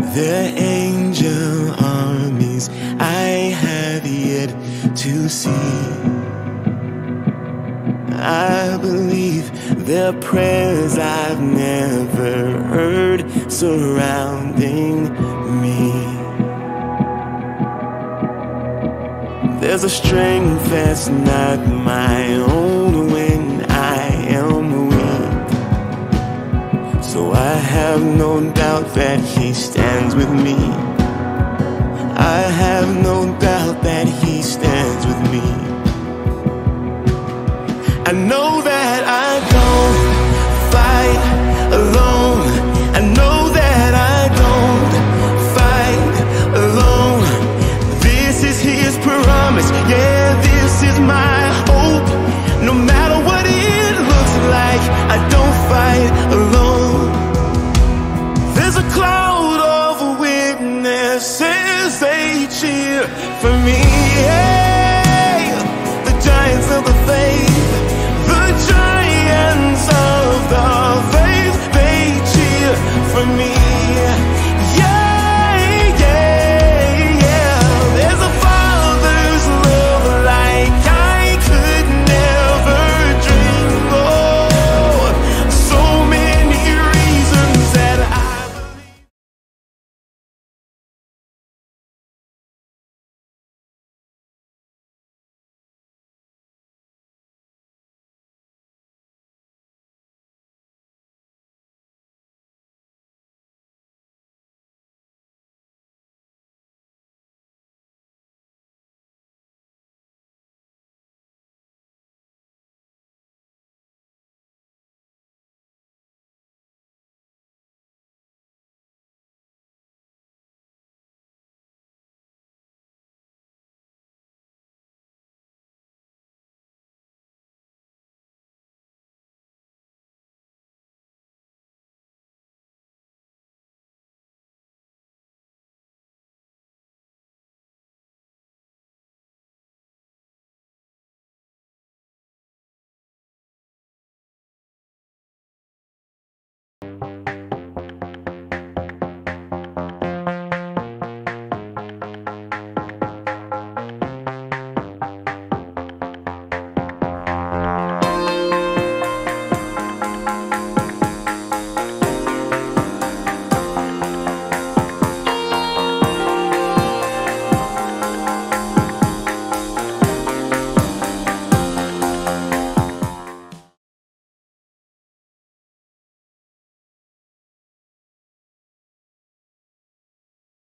the angel armies I have yet to see. I believe the prayers I've never heard surrounding me. There's a strength that's not my own when So I have no doubt that He stands with me. I have no doubt that He stands with me. I know that I don't fight alone. I know that I don't fight alone. This is His promise. Yeah, this is my hope. No matter what it looks like, I don't fight alone. Cloud of witnesses, they cheer for me. Yeah.